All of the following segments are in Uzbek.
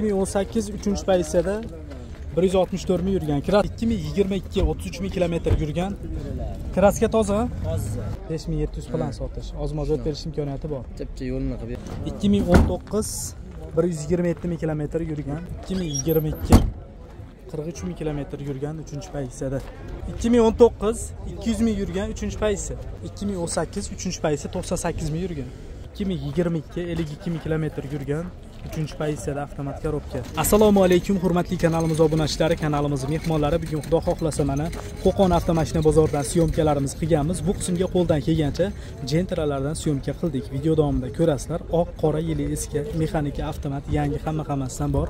ikki ming o'n sakkiz uchinchi pozitsiyada bir yuz oltmish to'rt ming yurgan. Ikki o'ttiz uch ming kilometr yurgan. Kraska toza? Yetti yuz bilan sotish. Ozma ozod berish imkoniyati bor. Chipcha yo'lni qilib ikki ming o'n to'qqiz bir yuz yigirma yetti ming kilometr yurgan. ikki ming yigirma ikki qirq uch ming kilometr yurgan uchinchi pozitsiyada ikki ming o'n to'qqiz ikki yuz ming yurgan uchinchi pozitsiya ikki ming o'n sakkiz uchinchi pozitsiya to'qson sakkiz ming yurgan. ikki ming yigirma ikki ellik ikki ming kilometr yurgan uchinchi pozitsiyada avtomat korobka assalomu alaykum hurmatli kanalimiz obunachilari. Kanalimiz mehmonlari bugun xudo xohlasa mana qo'qon avtomashina bozoridan syomkalarimizni qilganmiz. Bu qismga qo'ldan kelgancha jentralardan syomka qildik. Video davomida ko'rasizlar oq qora yili eski mexanika avtomat yangi hamma hammasidan bor.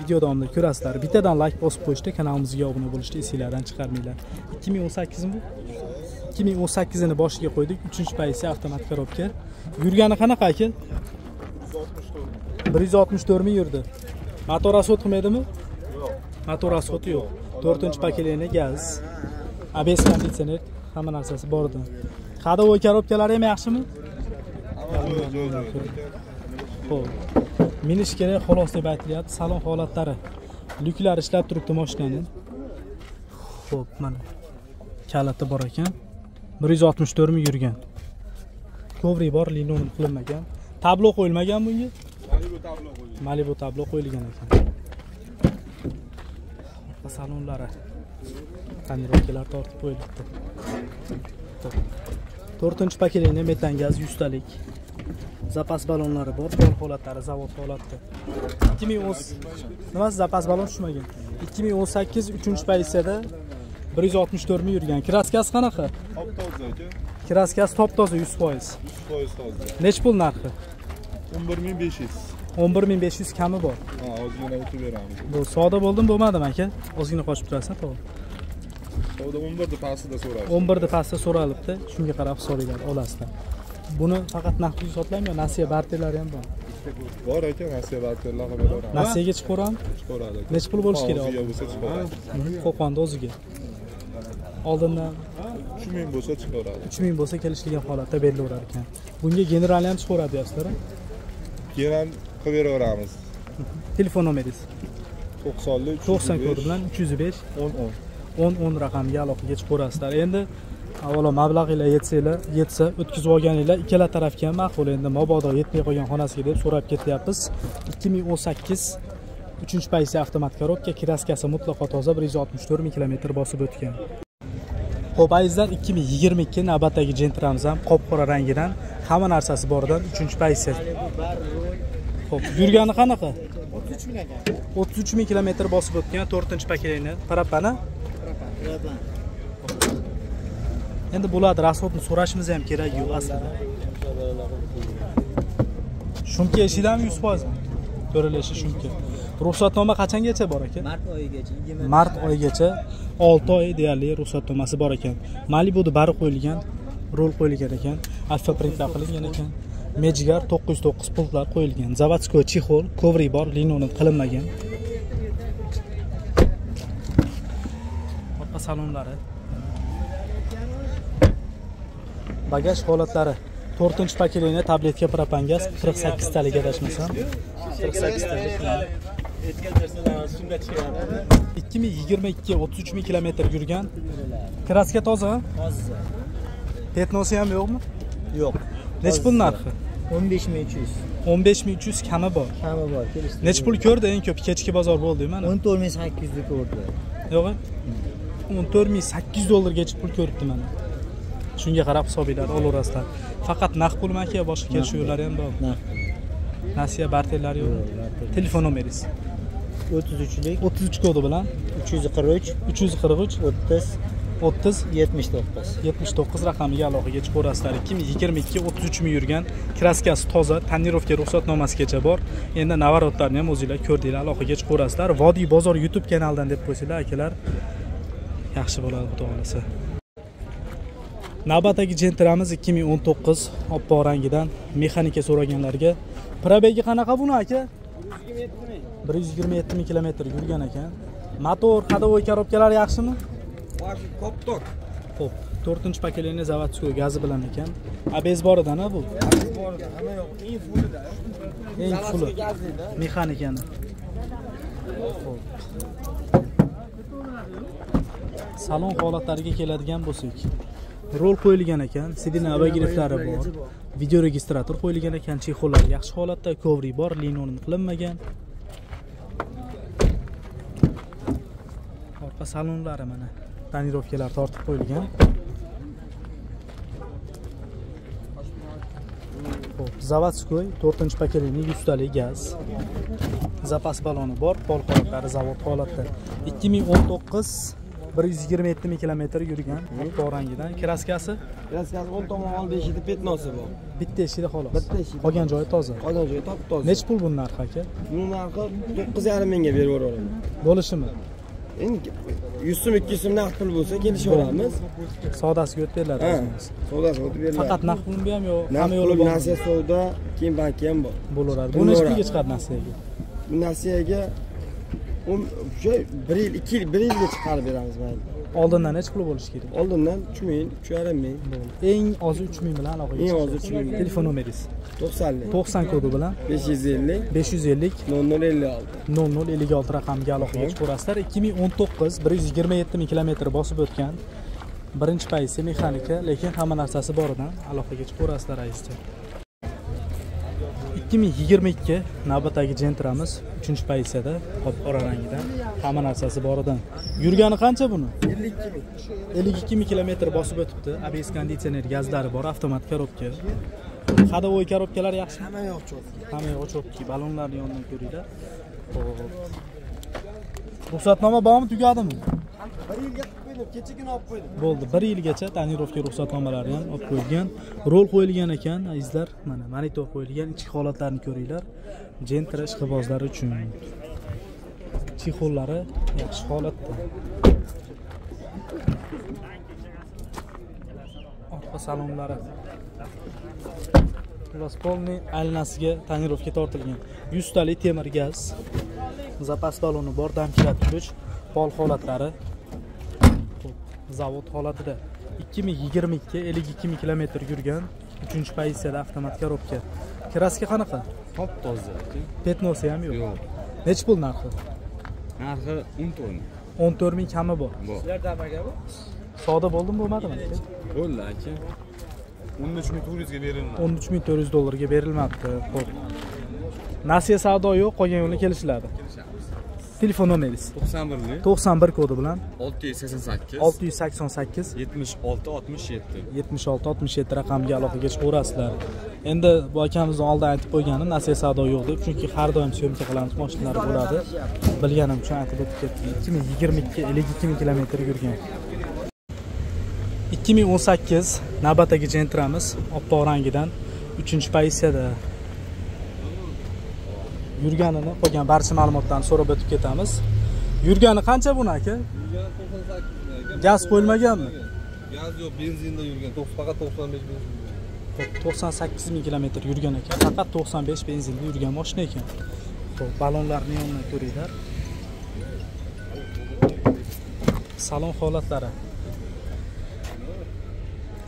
Video davomida ko'rasizlar. Bittadan layk bosib qo'yishda kanalimizga obuna bo'lishni esinglardan chiqarmanglar. Ikki ming o'n sakkizmi bu? Ikki ming o'n sakkizini boshiga qo'ydik. Uchinchi pozitsiya avtomat korobka yurgani qanaqa aka? Bir yuz oltmish to'rt ming yurdi. Motor rasxod qilmaydimi? Yo'q. Motor rasxodi yo'q. To'rtinchi pokoleniya gaz abs konditsioner hamma narsasi bor edi ходовой коробkalari ham yaxshimi? Ho'p minish kerak xolos deb aytilyapti. Salon holatlari. Lyuklari ishlab turibdi mashinani. Ho'p mana. Kaliti bor ekan. bir yuz oltmish to'rt ming yurgan. Kovri bor linoleum qilinmagan. Tablo qo'yilmagan bunga malibu tablo qo'yilgan ekan. Salonlari. Tonirovkalar tortib qo'yilibdi. To'rtinchi pokoleniya metan gaz yuztalik zapas ballonlari bor bor holatlari zavod holatda. Ikki ming o'n nimasi zapas ballon tushmagan. Ikki ming o'n sakkiz uchinchi pozitsiyada bir yuz oltmish to'rt ming yurgan. Kraskasi qanaqa? Top toza aka. kraskasi top toza yuz foiz. 100% toza. nechi pul narxi 11500. o'n bir ming besh yuz kami bor Ha, ozgina o'tib beramiz. bu savdo bo'ldimi bo'lmadimi aka ozgina qochib turasizlar to'g'ri Savdo 11 da pastida so'raysiz. o'n birni pastda so'ralibdi shunga qarab hisobinglar olasizlar buni faqat naqd pul sotiladimi yo nasiya barterlari ham bor Bor aka, nasiya barterlar qilib beramiz. nasiyaga chiqaverami Chiqaradi aka. nechi pul bo'lishi kerak O'ziga bo'lsa chiqaradi. qo'qonda o'ziga oldindan 3000 bo'lsa chiqaradi. uch ming bo'lsa kelishilgan holatda berilaverar ekan bunga generalni ham chiqaveradi deyapsizlar Keyin ham qilib beraveramiz. telefon nomeringiz 90 to'qson kodi bilan uch yuz besh. 10 10. o'n o'n raqamiga aloqaga chiqaverasizlar endi avvalo mablag'inglar yetsanglar yetsa o'tkazib olganinglar ikkala tarafga ham ma'qul. Endi mabodo yetmay qolgan xonasiga deb so'rab ketyapmiz. ikki ming o'n sakkiz uchinchi pozitsiya avtomat korobka kraskasi mutlaqo toza bir yuz oltmish to'rt ming kilometr bosib o'tgan ho'p azizlar ikki ming yigirma ikki navbatdagi jentramiz ham qop qora rangidan hamma narsasi boridan uchinchi pozitsiya ho'p yurgani qanaqa? o'ttiz uch ming ekan o'ttiz uch ming kilometr bosib o'tgan to'rtinchi paketini. parapana endi bo'ladi rasxodni so'rashimiz ham kerak yo'q aslida. Shumka eshiklarmi yuz foizmi? To'ralashi shumka ruxsatnoma qachongacha bor ekan? Mart oyigacha mart oyigacha. Olti oy deyarli ruxsatnomasi bor ekan. Malibudi bari qo'yilgan rol qo'yilgan ekan. Alfa printlar qilingan ekan. Mejgar to'qqiz yuz to'qqiz pultlar qo'yilgan. Заводской chexol kovri bor linoleum qilinmagan. Orqa salonlari. Bagaj holatlari. To'rtinchi pokoleniya tabletka propan gaz qirq sakkiztalik adashmasam qirq sakkiztalik ikki ming yigirma ikki o'ttiz uch ming kilometr yurgan. Kraska toza? Hozir petnosi ham yo'qmi? Yo'q. Nechi pul narxi? o'n besh ming uch yuz. o'n besh ming uch yuz kami bor. Kami bor nechi pul ko'rdi eng ko'p? Kechki bozor bo'ldi mana. o'n to'rt ming sakkiz yuzda ko'rdi. Yo'q o'n to'rt ming sakkiz yuz dollargacha pul ko'ribdi mana. Shunga qarab hisobinglar olaverasizlar faqat naqd pulmi aka boshqa kelishuv yo'llari ham bormi na nasiya barterlari yo'qmi telefon nomeringiz o'ttiz uchlik. o'ttiz uch kodi bilan. uch yuz qirq uch. uch yuz qirq uch. o'ttiz. o'ttiz. yetmish to'qqiz. yetmish to'qqiz raqamiga aloqaga chiqaverasizlar ikki ming yigirma ikki o'ttiz uch ming yurgan kraskasi toza tonirovka ruxsatnomasigacha bor. Endi navarotlarni ham o'zinglar ko'rdinglar aloqaga chiqaverasizlar vodiy bozor youtube kanalidan deb qo'ysanglar akalar yaxshi bo'ladi xudo xohlasa navbatdagi jentramiz ikki ming o'n to'qqiz oppoq rangidan mexanika so'raganlarga probegi qanaqa buni aka bir yuz yigirma yetti ming kilometr yurgan ekan motor ходовой коробkalari yaxshimi Koptok. Xo'p, 4 pokoleniya заводской gazi bilan ekan. ABS bor edana bu. Borida, hamma yoq eng fullida. Eng fuli. Mexanikani. Salon holatlariga keladigan bo'lsak rol qo'yilgan ekan sidina abagiriflari bor video registrator qo'yilgan ekan chexollar yaxshi holatda kovri bor linon qilinmagan. Orqa salonlari mana tonirovkalar tortib qo'yilgan. Xo'p, заводской 4 pokoleniya 100 gaz. Zapas baloni bor pol holatlari zavod holatda. 2019 127 kilometr yurgan oq rangidan kraskasi Kraskasi o'ng tomon oldi eshikda petnosi bor. bitta eshikda xolos Bitta eshikda. qolgan joyi toza Qolgan joyi top toza. nechi pul buni narxi aka Buni narxi 9,5 mingga berib yuboraman. bo'lishimi Endi 100 so'm 200 so'm naqd pul bo'lsa kelishib olamiz. sodasiga o'tib beriladi Ha. o'zimiz. Savdosi o'tib beriladi. faqat naqd pulmi ham yo naqd hamma yo'li pul bormi nasiya savdo, keyin banki ham bor. bo'laveradi bu Pul nechi pulga chiqadi nasiyaga Bu nasiyaga o'n o'sha 1 yil, 2 yil, 1 yilga chiqarib beramiz mayli. oldindan nechi pul bo'lishi kerak? Oldindan 3 ming, 3,5 ming, eng ozi 3 ming bilan aloqaga Eng ozi 3 ming. telefon nomeringiz 90 90 kodi bilan? 550 550 0056. 0056 raqamiga aloqaga chiqaverasizlar 2019 127 ming kilometr bosib o'tgan birinchi pozitsiya mexanika lekin hamma narsasi boridan aloqaga chiqaverasizlar ayizcha 2022 navbatdagi jentramiz 3 pozitsiyada qop qora rangida hamma narsasi boridan yurgani qancha buni? 52 ming. 52 ming kilometr bosib o'tibdi. Abs konditsioner gazlari bor avtomat korobka hadovoy korobkalar yaxshi. Hamma yoq cho'p. hamma yo'q chopki ballonlarni yonidan ko'ringlar. Xo'p. ruxsatnoma bormi tugadimi? 1 yilga qilib qo'ydim, olib qo'ydim. bo'ldi. Bir yilgacha tonirovka ruxsatnomalari ham olib qo'yilgan. Rol qo'yilgan ekan azizlar mana monitor qo'yilgan. Ichki holatlarini ko'ringlar. Jentra ishqibozlari uchun. Chexollari yaxshi holatda. Orqa salonlari. Xullas alnasiga aylanasiga tonirovka tortilgan. 100 temir gaz. Zapas baloni bor dam pol holatlari. Zavod holatida 2022 52 ming kilometr yurgan 3 pozitsiyada avtomat korobka kraska qanaqa? Top toza petnosi ham yo'q. Yo'q. Nechi pul narxi? Narxi o'n to'rt 14 ming kami bor. Bor. Savdo bo'ldimi bo'lmadimi? Bo'ldi aka. O'n uch ming to'rt yuzga berilmadi. 13 ming 400 dollarga berilmabdi. Ho'p nasiya savdo yo'q qolgan yo'lni kelishiladi telefon nomeringiz to'qson birlik 91 kodi bilan. olti yuz sakson sakkiz. 688 yetmish olti oltmish yetti. 76 67 raqamga aloqaga chiqaverasizlar endi bu akamizni oldin aytib qo'yganim nasiya savdo yo'q deb chunki har doim syomka qilamiz mashinalar bo'ladi. Bilganim uchun aytib o'tib ketdim 2022 52 ming kilometr yurgan. 2018 navbatdagi jentramiz oppoq rangidan 3 pozitsiyada yurganini qolgan barcha ma'lumotlarni so'rab o'tib ketamiz. Yurgani qancha buni aka gaz qo'yilmaganmi? Gaz yo'q, benzinda yurgan. Faqat 95 ming. 98 ming kilometr yurgan ekan faqat 95 benzinda yurgan mashina ekan. Ho'p ballonlarni yonidan ko'ringlar. Salon holatlari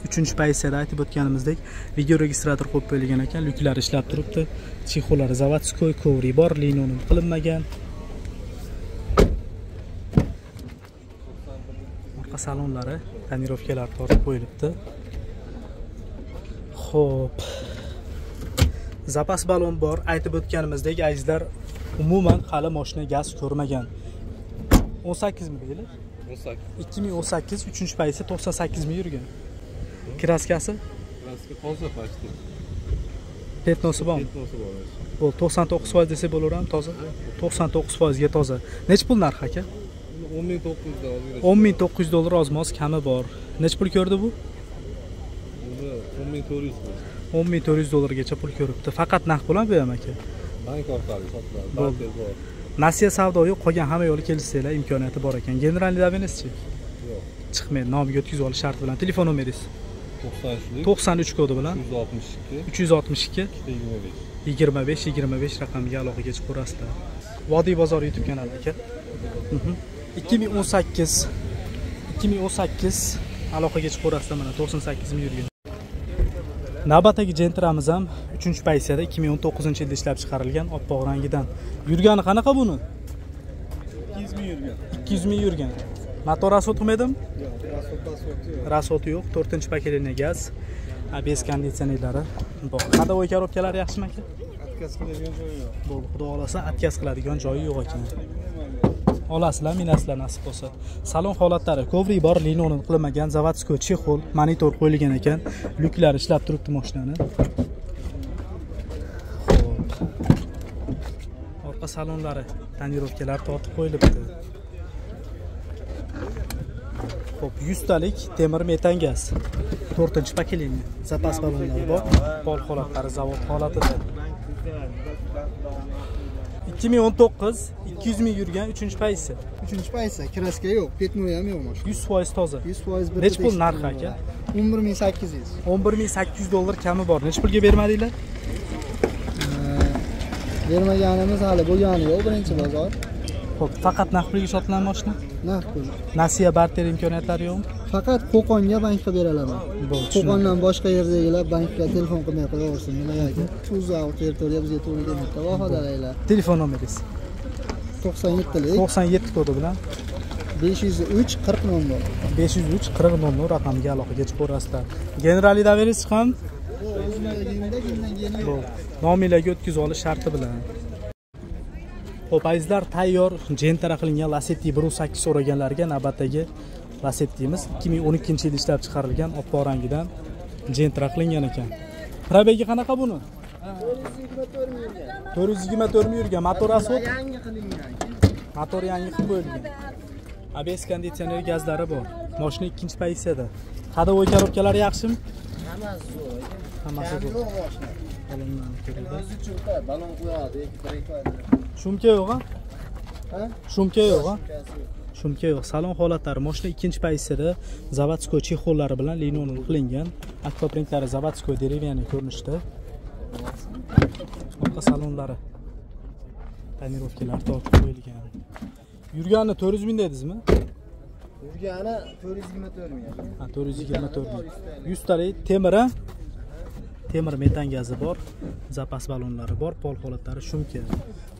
uchinchi pozitsiyada aytib o'tganimizdek video registrator qo'yib qo'yilgan ekan lyuklari ishlab turibdi chexollari заводской kovri bor linonim qilinmagan orqa salonlari tonirovkalar tortib qo'yilibdi Xo'p. Zapas balon bor. Aytib o'tganimizdek, azizlar, umuman hali mashina gaz ko'rmagan. 18 mi deydi? 2018 3 pozitsiya 98 ming yurgan. Kraskasi Kraska toza почти. petnosi bormi? Petnosi bor. Bu 99% desa bo'laveradi, toza. 99% ga toza. Nech pul narxi aka? 10900 dan olgan. 10900 dollar ozmoz kami bor. Nech pul ko'rdi bu? Uni 10400 bor. 10400 dollargacha pul ko'ribdi. Faqat naqd pulmi bu ham aka? Bank orqali sotiladi. Bo'ldi. Nasiya savdo yo'q, qolgan hamma yo'li kelishsanglar imkoniyati bor ekan. Generalniy davenizchi? Yo'q. Chiqmaydi, nomiga o'tkazib olish sharti bilan. Telefon nomeringiz 93lik 93 kodi bilan 162 362 25. 25 25 raqamiga aloqaga chiqaverasizlar. Vodiy bozor YouTube kanali aka. Mhm. 2018 2018 aloqaga chiqaverasizlar mana 98 ming yurgan. Navbatdagi jentramiz ham 3 pozitsiyada 2019 yilda ishlab chiqarilgan oppoq rangidan. Yurgani qanaqa buni? ming yurgan. 200 ming yurgan motor rasot qilmaydimi Yo'q, rasoti yo'q. To'rtinchi pokoleniya gaz abs konditsionerlari bor ходовой коробкалari yaxshimi aka Отказ qiladigan joyi yo'q. bo'ldi xudo xohlasa отказ qiladigan joyi yo'q ekan. Olasizlar minasizlar nasib bo'lsa salon holatlari kovri bor linoleum qilinmagan заводской chexol monitor qo'yilgan ekan. Lyuklar ishlab turibdi mashinani. Xo'p. orqa salonlari tonirovkalar tortib qo'yilibdi Xo'p, 100 talik temir metan gaz. 4 pokoleniya. Zapas ballonlari bor. Pol holatlari zavod holatida. 2019 200 ming yurgan 3 paysi. Uchinchi paytsa kraska yo'q, petnoy ham yo'q mana. 100% toza. 100% bir. Necha pul narxi aka? 11800. 11800 dollar kami bor. Necha pulga bermadinglar? Bermaganimiz hali bo'lgani yo'q birinchi bozor. Xo'p, faqat naqd pulga sotilgan mashina. Narx. Nasiya barter imkoniyatlari yo'qmi? Faqat Qo'qonga bankka beralaman. Bo'ldi. tushundim. Qo'qondan boshqa yerdagilar bankka telefon qilmay qo'yaversin. Nimaga? Tuzav territoriya bizga to'g'ri kelmaydi. Vohadalaylar. Telefon nomeringiz 97 lik 97 kodi bilan 503 40 nomor. 503 40 nomli raqamga aloqaga chiqaverasizlar. Generali doверенность ham Bo'ldi. Nomiyalarga o'tkazib olish sharti bilan. Xo'p, azizlar, tayyor jentara qilingan Lacetti 1.8 so'raganlarga navbatdagi Lacetti'miz 2012-yilda ishlab chiqarilgan oppoq rangidan jentara qilingan ekan. Probegi qanaqa buni? 424 ming yurgan motor asfalt. Yangi qilingan. Motor yangi qilib qo'yilgan. ABS konditsioner gazlari bor. Mashina ikkinchi pozitsiyada. Ходовой коробkalari yaxshimi? Hammasi zo'r. Hammasi zo'r. balon ikki bir qo'yadi. Shumka yo'q, ha? Ha? Shumka yo'q, ha? Shumka yo'q. Salon holatlari mashina ikkinchi pozitsiyada заводской chexollari bilan linoleum qilingan. Akvaprintlari заводской деревянный ko'rinishda. Orqa salonlari tonirovkalar tortib qo'yilgan. Yurgani 400 ming dedingizmi? Yurgani 424 ming. Ha, 424 ming. 100 talik temir, ha? Temir metan gazi bor, zapas ballonlari bor, pol holatlari shumka.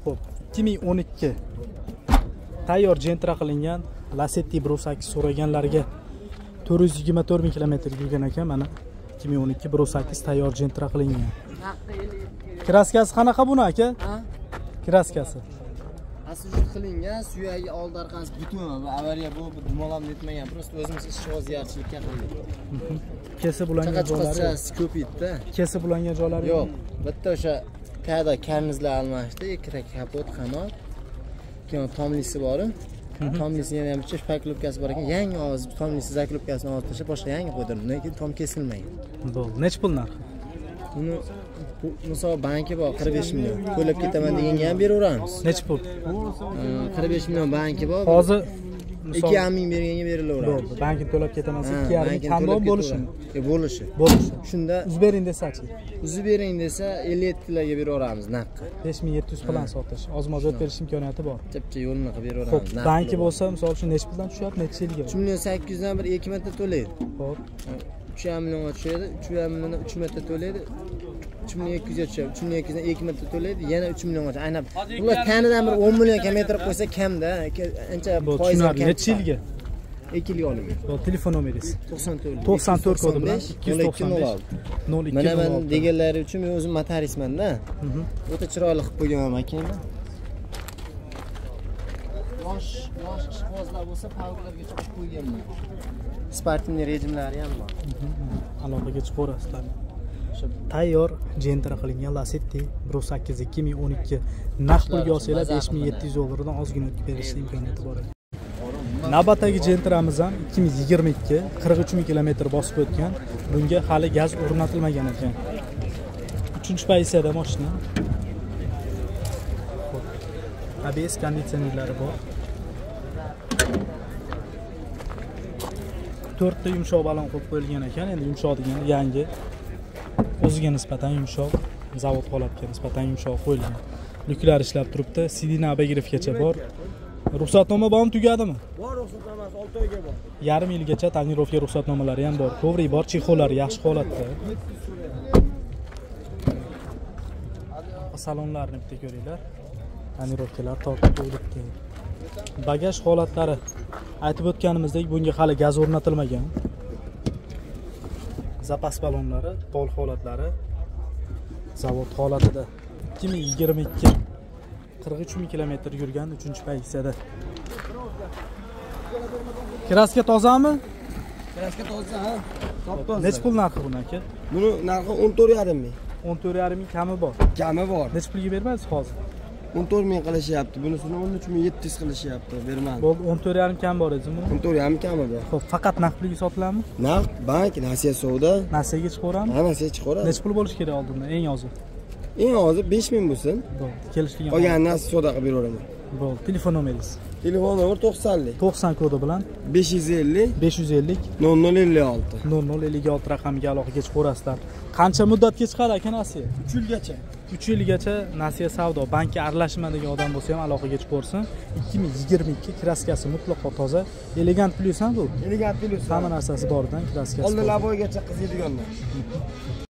Xo'p, 2012 tayyor jentra qilingan Lacetti 1.8 so'raganlarga 424 ming kilometr yurgan ekan, mana 2012 1.8 tayyor jentra qilingan. Kraskasi qanaqa buni aka? Kraskasi. Asli qilingan, suyagi old orqasi butun va avariya bu dumolam netmagan. Просто o'zimiz ishni o'zgarchilikka qildik. Kesib ulangan joylari. yo'q. chiqachasi ko'p edi. Kesib ulangan joylari Yo'q, bitta o'sha kada karnizlar almashdi, ikkita kapot, qanot. Keyin tomlisi bor. Tomlisi yana ham bitta shpaklopkasi bor ekan. Yangi ovoz tomlisi zaklopkasini olib tashlab boshqa yangi qo'ydirdim. Lekin tom kesilmagan. Bo'ldi. Necha pul narxi? Uni misol banki bor 45 million. To'lab ketaman deganga ham beraveramiz. Necha pul? Ee, 45 million banki bor. Hozir 2,5 ming berganga berilaveradi. bo'ldi. Bankni to'lab ketaman Ha, 2,5 bankini kamroq to'lab bo'lishimi? E, bo'lishi. Bo'lishi. Shunda Uzib bering desachi. uzib bering desa 57 larga beraveramiz naqqa. 5700 bilan sotish. Ozmoz o'tib berish imkoniyati bor. Chipcha yo'lini qilib beraveramiz. banki bo'lsa, misol uchun necha puldan tushyapti, necha yilga? 3 million 800 dan bir 2 marta to'laydi. Xo'p. 3,5 millionga tushadi, 3,5 milliondan 3 marta to'laydi. 3 million 200 ga tushadi. 3 million 200 dan 2 marta to'laydi, yana 3 millionga tushadi. Aynan ular kanidan bir 10 million kamaytirib qo'ysa kamda, ancha foiz tushunarli. Necha yilga? 2 yilga olingan. Bo'ldi, telefon nomeringiz. 94 94 kodi bilan 295 0206 Mana men 0206. deganlari uchun men o'zim motorismanda. Mhm. O'ta chiroyli qilib qo'yganman akangni. Yosh, yosh ishqibozlar bo'lsa, pavrlargacha qo'yib qo'yganman. Sportniy rejimlari ham bor. Aloqaga chiqaverasizlar. Tayyor jentra qilingan Lacetti 1.8 2012 naqd pulga olsanglar 5700 dollardan ozgina o'tib berish imkoniyati bor. Navbatdagi jentramiz ham 2022 43 ming kilometr bosib o'tgan. Bunga hali gaz o'rnatilmagan ekan. 3 pozitsiyada mashina. Xo'p. ABS konditsionerlari bor. 4 ta yumshoq balon qo'yib qo'yilgan ekan. Endi yumshoq degan yangi o'ziga nisbatan yumshoq, zavod holatiga nisbatan yumshoq qo'yilgan. Lyuklar ishlab turibdi. CD abagirifgacha bor. Ruxsatnoma bormi, tugadimi? Bor ruxsatnomasi 6 oyga bor. Yarim yilgacha tonirovka ruxsatnomalari ham bor. Kovri bor, chexollari yaxshi holatda. Salonlarni bitta ko'ringlar. Tonirovkalar tortib qo'yilibdi. Bagaj holatlari. Aytib o'tganimizdek bunga hali gaz o'rnatilmagan. Zapas ballonlari pol holatlari zavod holatida 2022 43 ming kilometr yurgan 3 pozitsiyada. Kraska tozami? Kraska toza ha. Top toza. Nechi pul narxi buni aka buni narxi o'n to'rt yarim ming. 14,5 ming kami bor. Kami bor. Nechi pulga bermaysiz hozir o'n to'rt ming qilishyapti. Bunisini o'n uch ming yetti yuz qilishyapti bermadi bo'ldi 14,5 kam bor edimi o'n to'rt yarim kami bor ho'p faqat naqd pulga sotiladimi naqd bank nasiya savdo nasiyaga chiqaveradimi ha nasiya chiqaveradi nechi pul bo'lishi kerak oldindan eng ozi? Eng ozi besh ming bo'lsin. Bo'ldi kelishilgan qolganini nasiya savdo qilib beraveraman. Bo'ldi telefon nomeringiz? Telefon nomer to'qsonlik 90 kodi bilan? besh yuz ellik. 550 nol nol ellik olti. 0056 raqamiga aloqaga chiqaverasizlar qancha muddatga chiqadi aka nasiya? Uch yilgacha 3 yilgacha nasiya savdo bankka aralashmaydigan odam bo'lsa ham aloqaga chiqaversin 2022 kraskasi mutlaqo toza. Elegant plyus ham bu. Elegant plus hamma narsasi boridan kraskasi oldin toza. laboygacha qiziydiganlar